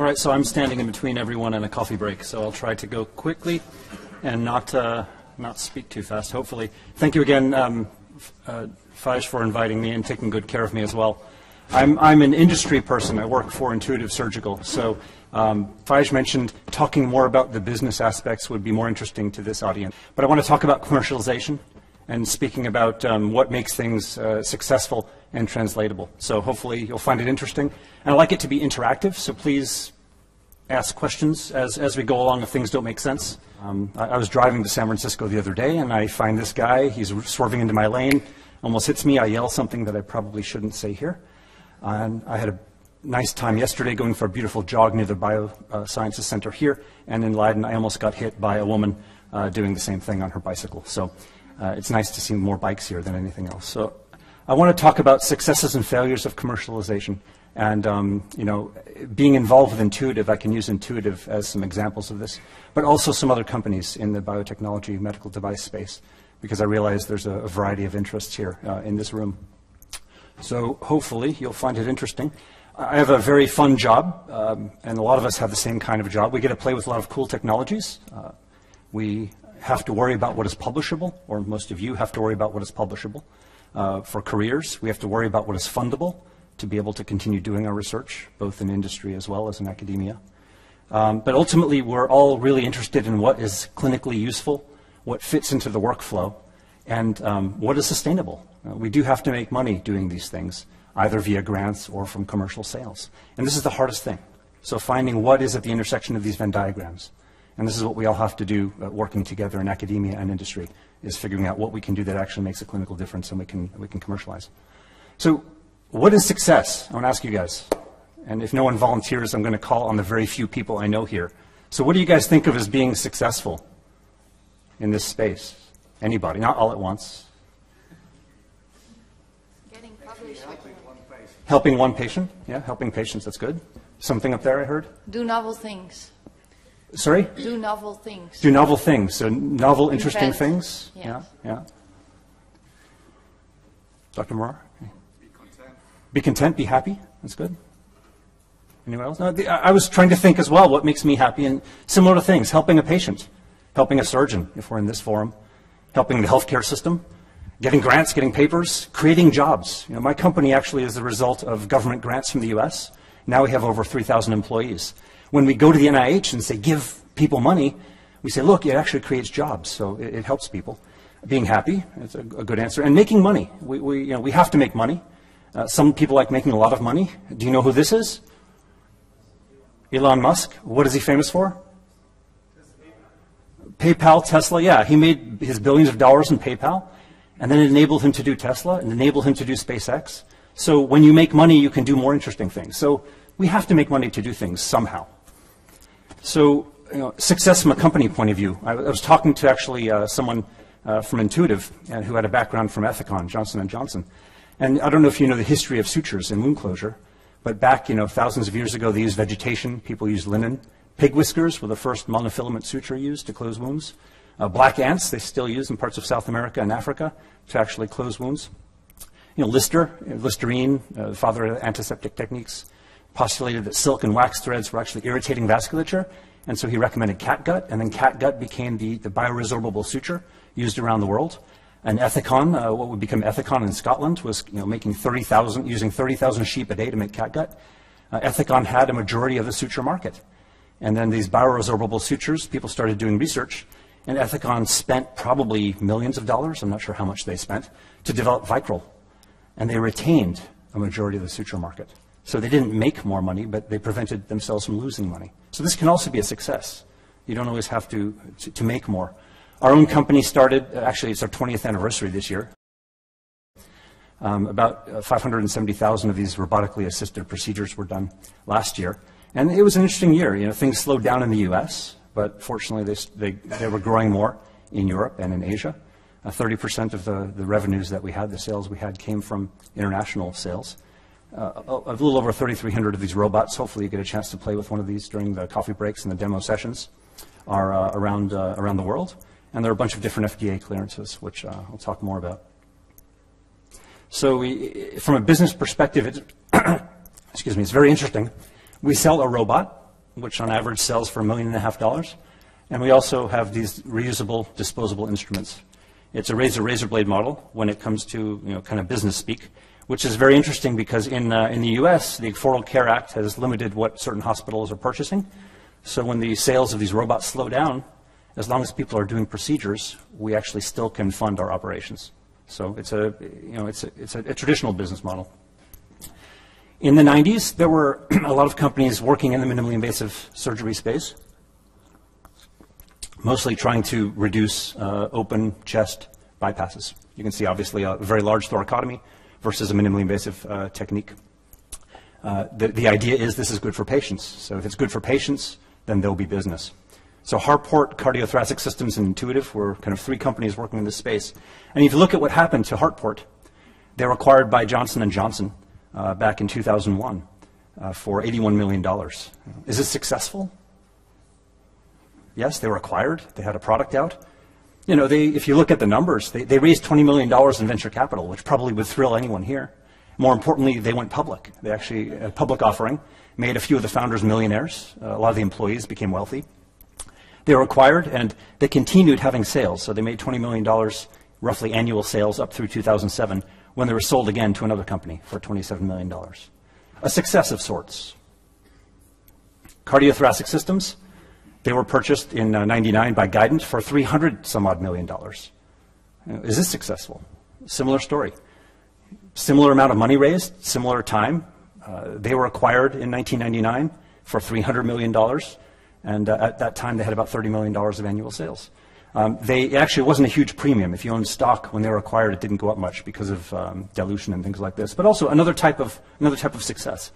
All right, so I'm standing in between everyone and a coffee break, so I'll try to go quickly and not, uh, not speak too fast, hopefully. Thank you again, um, uh, Fijs, for inviting me and taking good care of me as well. I'm, I'm an industry person. I work for Intuitive Surgical. So um, Fijs mentioned talking more about the business aspects would be more interesting to this audience. But I want to talk about commercialization and speaking about um, what makes things uh, successful and translatable. So hopefully you'll find it interesting. And I like it to be interactive, so please ask questions as, as we go along if things don't make sense. Um, I, I was driving to San Francisco the other day and I find this guy, he's swerving into my lane, almost hits me. I yell something that I probably shouldn't say here. And I had a nice time yesterday going for a beautiful jog near the Biosciences Center here. And in Leiden, I almost got hit by a woman uh, doing the same thing on her bicycle. So uh, it's nice to see more bikes here than anything else. So I want to talk about successes and failures of commercialization. And um, you know, being involved with Intuitive, I can use Intuitive as some examples of this, but also some other companies in the biotechnology medical device space, because I realize there's a, a variety of interests here uh, in this room. So hopefully you'll find it interesting. I have a very fun job, um, and a lot of us have the same kind of job. We get to play with a lot of cool technologies. Uh, we have to worry about what is publishable, or most of you have to worry about what is publishable. Uh, for careers, we have to worry about what is fundable to be able to continue doing our research, both in industry as well as in academia. Um, but ultimately, we're all really interested in what is clinically useful, what fits into the workflow, and um, what is sustainable. Uh, we do have to make money doing these things, either via grants or from commercial sales. And this is the hardest thing. So finding what is at the intersection of these Venn diagrams. And this is what we all have to do uh, working together in academia and industry, is figuring out what we can do that actually makes a clinical difference and we can, we can commercialize. So what is success? I want to ask you guys. And if no one volunteers, I'm going to call on the very few people I know here. So what do you guys think of as being successful in this space? Anybody, not all at once. Getting published. Helping one patient, yeah, helping patients, that's good. Something up there I heard? Do novel things. Sorry? Do novel things. Do novel things, so novel, interesting Invent. things? Yes. Yeah, yeah. Dr. Morar? Be content. Be content, be happy, that's good. Anyone else? No, the, I I was trying to think as well what makes me happy, and similar to things, helping a patient, helping a surgeon, if we're in this forum, helping the healthcare system, getting grants, getting papers, creating jobs. You know, my company actually is the result of government grants from the U.S. Now we have over 3,000 employees. When we go to the NIH and say, give people money, we say, look, it actually creates jobs, so it, it helps people. Being happy, is a, a good answer. And making money. We, we, you know, we have to make money. Uh, some people like making a lot of money. Do you know who this is? Elon Musk. What is he famous for? PayPal, Tesla, yeah, he made his billions of dollars in PayPal, and then it enabled him to do Tesla and enabled him to do SpaceX. So when you make money, you can do more interesting things. So we have to make money to do things somehow. So you know, success from a company point of view. I, I was talking to actually uh, someone uh, from Intuitive and who had a background from Ethicon, Johnson & Johnson. And I don't know if you know the history of sutures and wound closure, but back, you know, thousands of years ago, they used vegetation. People used linen. Pig whiskers were the first monofilament suture used to close wounds. Uh, black ants, they still use in parts of South America and Africa to actually close wounds. You know, Lister, uh, Listerine, uh, the father of antiseptic techniques, postulated that silk and wax threads were actually irritating vasculature, and so he recommended catgut, and then catgut became the, the bioresorbable suture used around the world. And Ethicon, uh, what would become Ethicon in Scotland, was you know, making 30,000, using 30,000 sheep a day to make catgut. Uh, Ethicon had a majority of the suture market. And then these bioresorbable sutures, people started doing research, and Ethicon spent probably millions of dollars, I'm not sure how much they spent, to develop Vicryl. And they retained a majority of the suture market. So they didn't make more money, but they prevented themselves from losing money. So this can also be a success. You don't always have to, to, to make more. Our own company started, actually, it's our 20th anniversary this year. Um, about uh, 570,000 of these robotically assisted procedures were done last year. And it was an interesting year. You know, things slowed down in the U.S., but fortunately they, they, they were growing more in Europe and in Asia. Uh, 30% of the, the revenues that we had, the sales we had, came from international sales. Uh, a, little over 3,300 of these robots, hopefully you get a chance to play with one of these during the coffee breaks and the demo sessions, are uh, around, uh, around the world. And there are a bunch of different FDA clearances, which uh, I'll talk more about. So we, from a business perspective, it's, excuse me, it's very interesting. We sell a robot, which on average sells for a million and a half dollars. And we also have these reusable, disposable instruments. It's a razor razor blade model when it comes to you know kind of business speak, which is very interesting because in uh, in the U.S. the Affordable Care Act has limited what certain hospitals are purchasing. So when the sales of these robots slow down, as long as people are doing procedures, we actually still can fund our operations. So it's a you know it's a, it's a, a traditional business model. In the 90s, there were a lot of companies working in the minimally invasive surgery space mostly trying to reduce uh, open chest bypasses. You can see obviously a very large thoracotomy versus a minimally invasive uh, technique. Uh, the, the, idea is this is good for patients. So if it's good for patients, then there'll be business. So Heartport, Cardiothoracic Systems, and Intuitive were kind of three companies working in this space. And if you look at what happened to Heartport, they were acquired by Johnson & Johnson uh, back in 2001 uh, for $81 million. Is this successful? Yes, they were acquired. They had a product out. You know, they, if you look at the numbers, they, they raised $20 million in venture capital, which probably would thrill anyone here. More importantly, they went public. They actually, a public offering, made a few of the founders millionaires. Uh, a lot of the employees became wealthy. They were acquired, and they continued having sales. So they made $20 million, roughly annual sales, up through 2007, when they were sold again to another company for $27 million. A success of sorts. Cardiothoracic Systems, they were purchased in uh, 99 by Guidant for 300 some odd million dollars. Is this successful? Similar story. Similar amount of money raised, similar time. Uh, they were acquired in 1999 for $300 million, and uh, at that time they had about $30 million of annual sales. Um, they actually wasn't a huge premium. If you owned stock when they were acquired, it didn't go up much because of um, dilution and things like this. But also another type of another type of success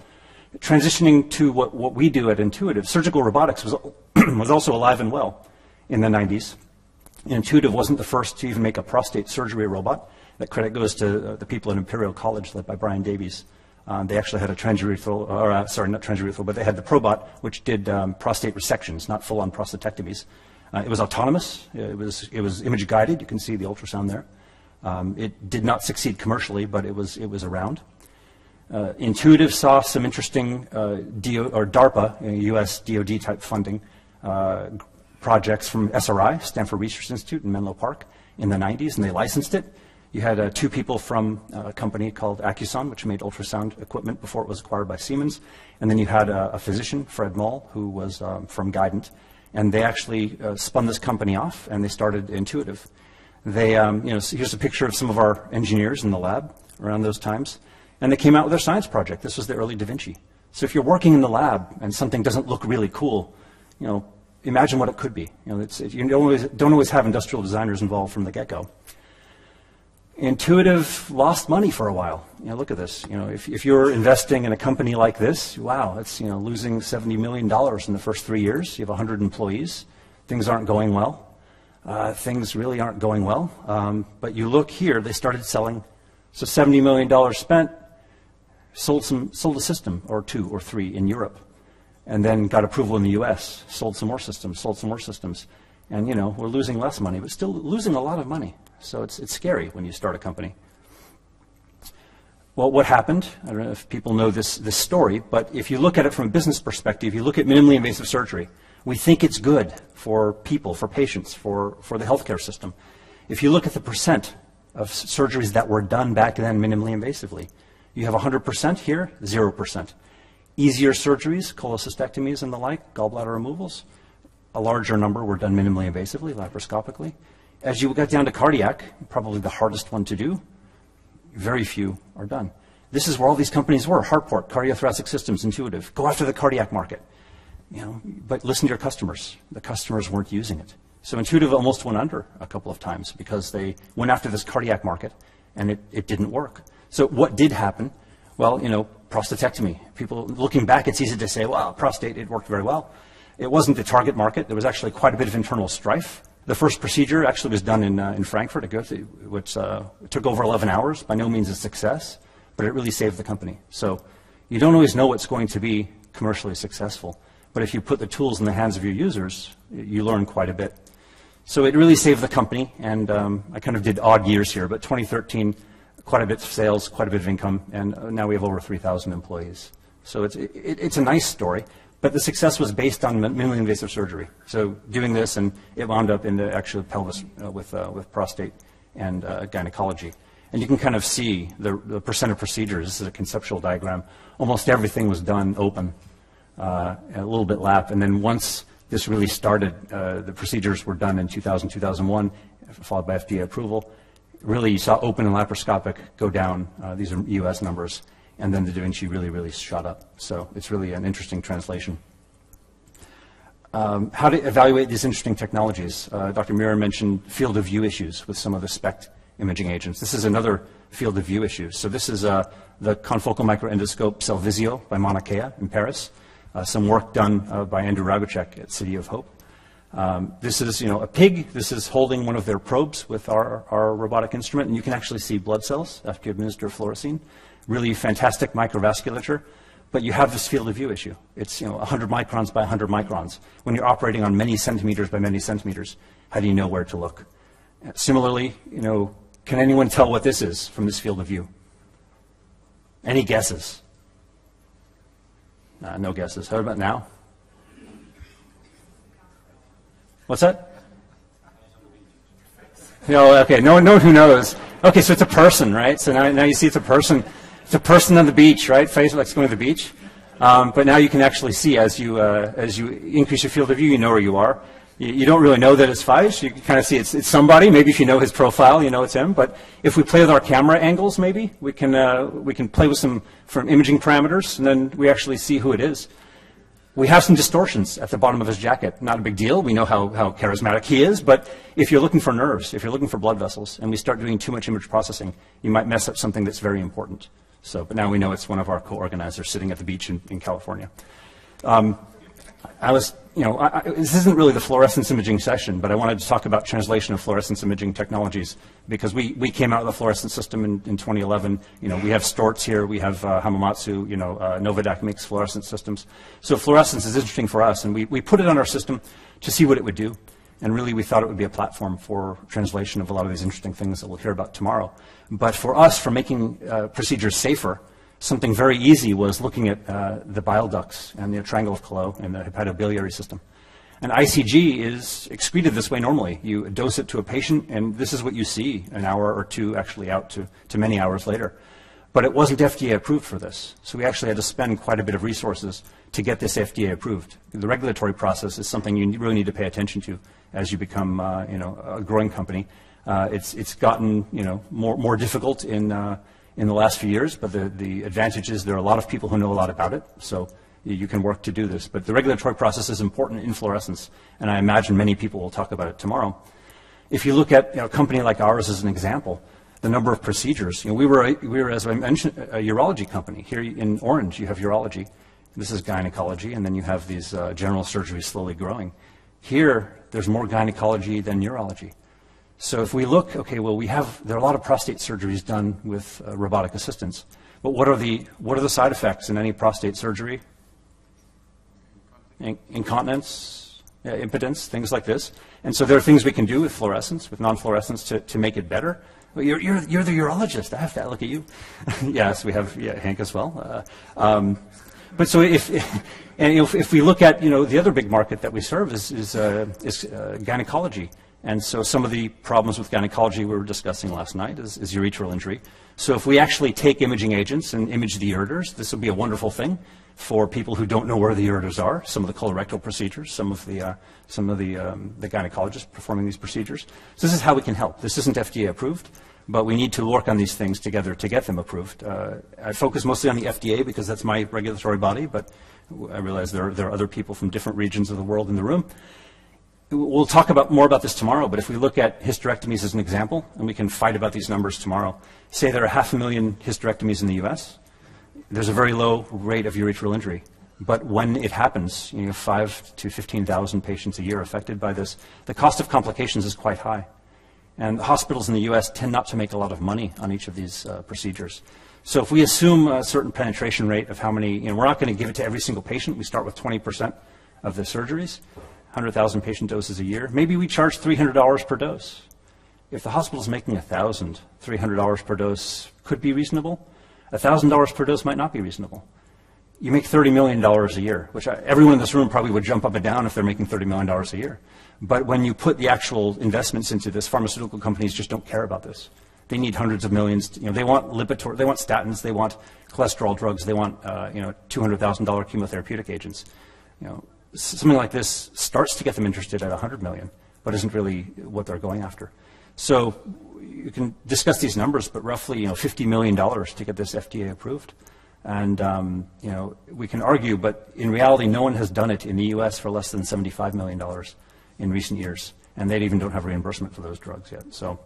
transitioning to what, what we do at Intuitive, surgical robotics was, was also alive and well in the 90s. Intuitive wasn't the first to even make a prostate surgery robot. That credit goes to uh, the people at Imperial College, led by Brian Davies. Um, they actually had a transurethral, or uh, sorry, not transurethral, but they had the Probot, which did um, prostate resections, not full-on prostatectomies. Uh, it was autonomous. It was, it was image guided. You can see the ultrasound there. Um, it did not succeed commercially, but it was, it was around. Uh, Intuitive saw some interesting uh, DO, or DARPA, U.S. DoD type funding uh, projects from SRI, Stanford Research Institute in Menlo Park, in the 90s, and they licensed it. You had uh, two people from uh, a company called Acuson, which made ultrasound equipment before it was acquired by Siemens. And then you had a, physician, Fred Moll, who was um, from Guidant. And they actually uh, spun this company off, and they started Intuitive. They, um, you know, here's a picture of some of our engineers in the lab around those times. And they came out with their science project. This was the early Da Vinci. So if you're working in the lab and something doesn't look really cool, you know, imagine what it could be. You, know, you don't always, don't always have industrial designers involved from the get-go. Intuitive lost money for a while. You know, look at this. You know, if, if you're investing in a company like this, wow, it's you know losing $70 million in the first three years. You have 100 employees. Things aren't going well. Uh, things really aren't going well. Um, but you look here, they started selling. So $70 million spent, sold, some, sold a system or two or three in Europe, and then got approval in the U.S., sold some more systems, sold some more systems. And, you know, we're losing less money, but still losing a lot of money. So it's, it's scary when you start a company. Well, what happened? I don't know if people know this, this story, but if you look at it from a business perspective, you look at minimally invasive surgery. We think it's good for people, for patients, for, for the healthcare system. If you look at the percent of surgeries that were done back then minimally invasively, you have 100% here, 0%. Easier surgeries, cholecystectomies and the like, gallbladder removals, a larger number were done minimally invasively, laparoscopically. As you get down to cardiac, probably the hardest one to do, very few are done. This is where all these companies were, Heartport, Cardiothoracic Systems, Intuitive. Go after the cardiac market. You know, but listen to your customers. The customers weren't using it. So Intuitive almost went under a couple of times because they went after this cardiac market and it, it didn't work. So what did happen? Well, you know, prostatectomy. People, looking back, it's easy to say, well, prostate, it worked very well. It wasn't the target market. There was actually quite a bit of internal strife. The first procedure actually was done in, uh, in Frankfurt, which uh, took over 11 hours. By no means a success, but it really saved the company. So you don't always know what's going to be commercially successful. But if you put the tools in the hands of your users, you learn quite a bit. So it really saved the company, and um, I kind of did odd years here, but 2013 quite a bit of sales, quite a bit of income, and now we have over 3,000 employees. So it's, it, it's a nice story, But the success was based on minimally invasive surgery. So doing this, and it wound up in the actual pelvis uh, with, uh, with prostate and uh, gynecology. And you can kind of see the, the percent of procedures. This is a conceptual diagram. Almost everything was done open, uh, a little bit lap. And then once this really started, uh, the procedures were done in 2000, 2001, followed by FDA approval. Really, you saw open and laparoscopic go down. Uh, these are US numbers. And then the Da Vinci really, really shot up. So it's really an interesting translation. Um, how to evaluate these interesting technologies. Uh, Dr. Mira mentioned field of view issues with some of the SPECT imaging agents. This is another field of view issue. So this is uh, the confocal microendoscope Cellvizio by Mauna Kea in Paris. Uh, some work done uh, by Andrew Ragocek at City of Hope. Um, this is, you know, a pig. This is holding one of their probes with our, our robotic instrument, and you can actually see blood cells after you administer fluorescein. Really fantastic microvasculature. But you have this field of view issue. It's you know 100 microns by 100 microns. When you're operating on many centimeters by many centimeters, how do you know where to look? Similarly, you know, can anyone tell what this is from this field of view? Any guesses? Uh, no guesses. How about now? What's that? No, okay, no, no one who knows. Okay, so it's a person, right? So now, now you see it's a person. It's a person on the beach, right? Face like going to the beach. Um, but now you can actually see as you, uh, as you increase your field of view, you know where you are. You, you don't really know that it's Fijs. You can kind of see it's, it's somebody. Maybe if you know his profile, you know it's him. But if we play with our camera angles, maybe we can, uh, we can play with some from imaging parameters, and then we actually see who it is. We have some distortions at the bottom of his jacket. Not a big deal. We know how, how charismatic he is. But if you're looking for nerves, if you're looking for blood vessels, and we start doing too much image processing, you might mess up something that's very important. So, but now we know it's one of our co-organizers sitting at the beach in, in California. Um, I was, you know, I, I, this isn't really the fluorescence imaging session, but I wanted to talk about translation of fluorescence imaging technologies because we, we came out of the fluorescence system in, in 2011. You know, we have Storz here, we have uh, Hamamatsu, you know, uh, makes fluorescence systems. So fluorescence is interesting for us, and we, we put it on our system to see what it would do. And really, we thought it would be a platform for translation of a lot of these interesting things that we'll hear about tomorrow. But for us, for making uh, procedures safer, something very easy was looking at uh, the bile ducts and the triangle of Calot and the hepatobiliary system. And ICG is excreted this way normally. You dose it to a patient, and this is what you see an hour or two actually out to, to many hours later. But it wasn't FDA approved for this. So we actually had to spend quite a bit of resources to get this FDA approved. The regulatory process is something you really need to pay attention to as you become uh, you know, a growing company. Uh, it's, it's gotten you know, more, more difficult in, uh, in the last few years, but the, the advantage is there are a lot of people who know a lot about it, so you, can work to do this. But the regulatory process is important in fluorescence, and I imagine many people will talk about it tomorrow. If you look at you know, a company like ours as an example, the number of procedures. You know, we were, a, we were, as I mentioned, a urology company. Here in Orange, you have urology. This is gynecology, and then you have these uh, general surgeries slowly growing. Here, there's more gynecology than urology. So if we look, okay, well, we have, there are a lot of prostate surgeries done with uh, robotic assistance. But what are, the, what are the side effects in any prostate surgery? In, incontinence, uh, impotence, things like this. And so there are things we can do with fluorescence, with non-fluorescence, to, to make it better. Well, you're, you're, you're the urologist. I have to look at you. yes, we have yeah, Hank as well. Uh, um, but so if, and if, if, we look at, you know, the other big market that we serve is, is, uh, is uh, gynecology. And so some of the problems with gynecology we were discussing last night is, is, urethral injury. So if we actually take imaging agents and image the ureters, this will be a wonderful thing for people who don't know where the ureters are, some of the colorectal procedures, some of the, uh, some of the, um, the gynecologists performing these procedures. So this is how we can help. This isn't FDA approved, but we need to work on these things together to get them approved. Uh, I focus mostly on the FDA because that's my regulatory body, but I realize there there are other people from different regions of the world in the room. We'll talk about more about this tomorrow, but if we look at hysterectomies as an example, and we can fight about these numbers tomorrow, say there are half a million hysterectomies in the U.S., there's a very low rate of urethral injury. But when it happens, you know, five to 15,000 patients a year affected by this, the cost of complications is quite high. And hospitals in the U.S. tend not to make a lot of money on each of these uh, procedures. So if we assume a certain penetration rate of how many, you know, we're not going to give it to every single patient. We start with 20% of the surgeries. 100,000 patient doses a year. Maybe we charge $300 per dose. If the hospital is making 1,000, $300 per dose could be reasonable. $1,000 per dose might not be reasonable. you make $30 million a year, which I, everyone in this room probably would jump up and down if they're making $30 million a year. But when you put the actual investments into this, pharmaceutical companies just don't care about this. They need hundreds of millions. To, you know, they want Lipitor, they want statins, they want cholesterol drugs, they want uh, you know $200,000 chemotherapeutic agents. You know, something like this starts to get them interested at 100 million, but isn't really what they're going after. So you can discuss these numbers, but roughly you know 50 million dollars to get this FDA approved. And um, you know we can argue, but in reality, no one has done it in the U.S. for less than 75 million dollars in recent years, and they even don't have reimbursement for those drugs yet. So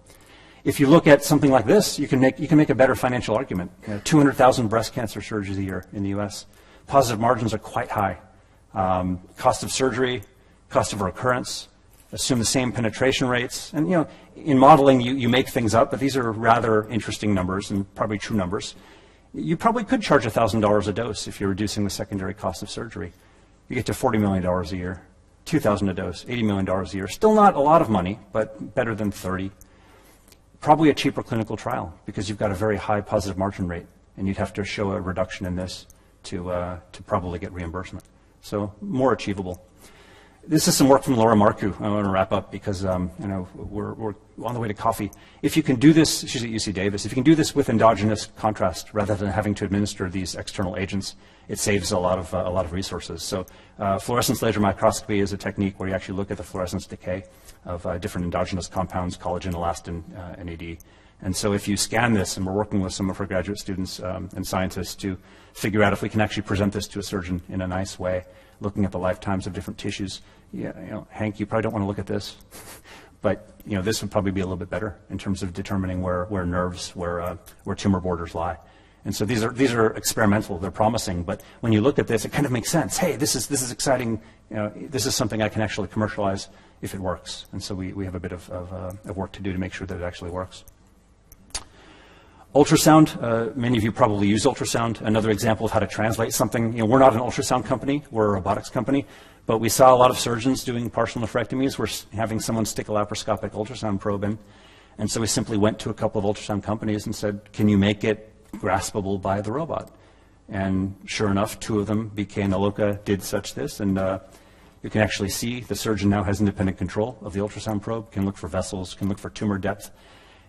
if you look at something like this, you can make, you can make a better financial argument. You know, 200,000 breast cancer surgeries a year in the U.S. Positive margins are quite high. Um, cost of surgery, cost of recurrence, assume the same penetration rates. And, you know, in modeling, you, you make things up, but these are rather interesting numbers and probably true numbers. You probably could charge $1,000 a dose if you're reducing the secondary cost of surgery. You get to $40 million a year, 2000 a dose, $80 million a year. Still not a lot of money, but better than 30 probably a cheaper clinical trial because you've got a very high positive margin rate, and you'd have to show a reduction in this to, uh, to probably get reimbursement. So more achievable. This is some work from Laura Marcu. I want to wrap up because um, you know we're, we're on the way to coffee. If you can do this, she's at UC Davis. If you can do this with endogenous contrast rather than having to administer these external agents, it saves a lot of uh, a lot of resources. So uh, fluorescence laser microscopy is a technique where you actually look at the fluorescence decay of uh, different endogenous compounds, collagen, elastin, uh, NAD. And so if you scan this, and we're working with some of our graduate students um, and scientists to figure out if we can actually present this to a surgeon in a nice way, looking at the lifetimes of different tissues. Yeah, you know, Hank, you probably don't want to look at this, but you know, this would probably be a little bit better in terms of determining where, where nerves, where, uh, where tumor borders lie. And so these are, these are experimental, they're promising, but when you look at this, it kind of makes sense. Hey, this is, this is exciting, you know, this is something I can actually commercialize if it works. And so we, we have a bit of, of, uh, of work to do to make sure that it actually works. Ultrasound, uh, many of you probably use ultrasound. Another example of how to translate something. You know, we're not an ultrasound company, we're a robotics company, but we saw a lot of surgeons doing partial nephrectomies. We're having someone stick a laparoscopic ultrasound probe in. And so we simply went to a couple of ultrasound companies and said, can you make it graspable by the robot? And sure enough, two of them, BK and Aloka, did such this. And uh, you can actually see the surgeon now has independent control of the ultrasound probe, can look for vessels, can look for tumor depth.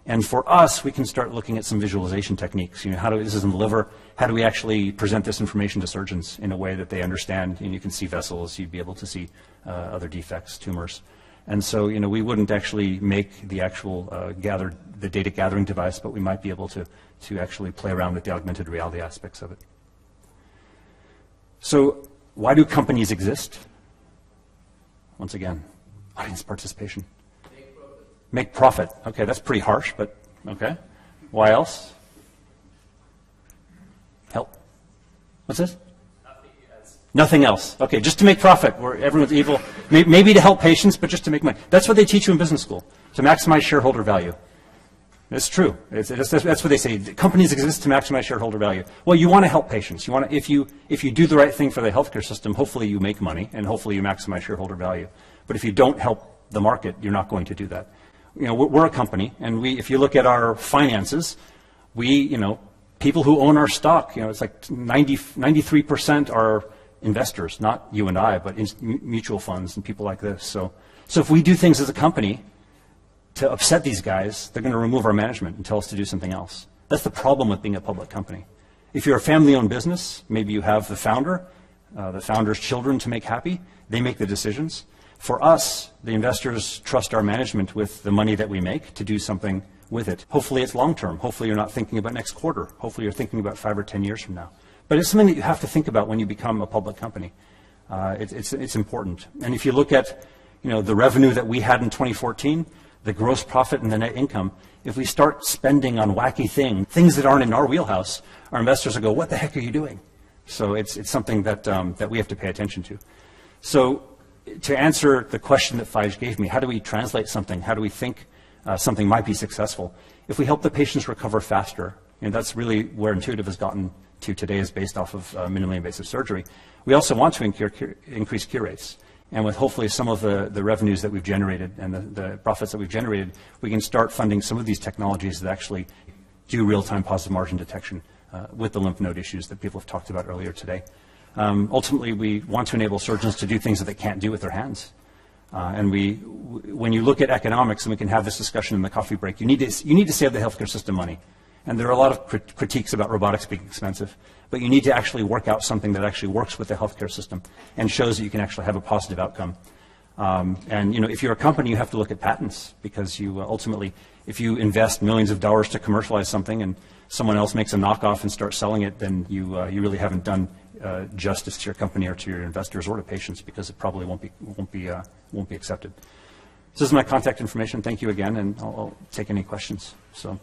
And for us, we can start looking at some visualization techniques. You know, how do, this is in the liver, how do we actually present this information to surgeons in a way that they understand? And you can see vessels, you'd be able to see uh, other defects, tumors. And so, you know, we wouldn't actually make the actual uh, gathered, the data gathering device, but we might be able to, to actually play around with the augmented reality aspects of it. So why do companies exist? Once again, audience participation. Make profit. Okay, that's pretty harsh, but okay. Why else? Help. What's this? Nothing else. Okay, just to make profit, where everyone's evil. Maybe to help patients, but just to make money. That's what they teach you in business school, to maximize shareholder value. It's true. It's, it's, that's what they say. Companies exist to maximize shareholder value. Well, you want to help patients. You want to, if you if you do the right thing for the healthcare system, hopefully you make money and hopefully you maximize shareholder value. But if you don't help the market, you're not going to do that. You know, we're, a company, and we if you look at our finances, we you know people who own our stock, you know, it's like 90, 93 percent are investors, not you and I, but mutual funds and people like this. So so if we do things as a company to upset these guys, they're going to remove our management and tell us to do something else. That's the problem with being a public company. If you're a family owned business, maybe you have the founder, uh, the founder's children to make happy, they make the decisions. For us, the investors trust our management with the money that we make to do something with it. Hopefully, it's long term. Hopefully, you're not thinking about next quarter. Hopefully, you're thinking about five or ten years from now. But it's something that you have to think about when you become a public company. Uh, it, it's, it's important. And if you look at you know, the revenue that we had in 2014, the gross profit and the net income, if we start spending on wacky things, things that aren't in our wheelhouse, our investors will go, what the heck are you doing? So it's, it's something that, um, that we have to pay attention to. So to answer the question that Fijs gave me, how do we translate something? How do we think uh, something might be successful? If we help the patients recover faster, know, that's really where Intuitive has gotten to today is based off of uh, minimally invasive surgery. We also want to increase cure rates. And with hopefully some of the, the revenues that we've generated and the, the profits that we've generated, we can start funding some of these technologies that actually do real-time positive margin detection uh, with the lymph node issues that people have talked about earlier today. Um, ultimately, we want to enable surgeons to do things that they can't do with their hands. Uh, and we, w- when you look at economics, and we can have this discussion in the coffee break, you need to, you need to save the healthcare system money. And there are a lot of crit- critiques about robotics being expensive, but you need to actually work out something that actually works with the healthcare system and shows that you can actually have a positive outcome. Um, and you know, if you're a company, you have to look at patents because you uh, ultimately, if you invest millions of dollars to commercialize something and someone else makes a knockoff and starts selling it, then you, uh, you really haven't done uh, justice to your company or to your investors or to patients because it probably won't be, won't be, uh, won't be accepted. This is my contact information. Thank you again, and I'll, I'll take any questions. So.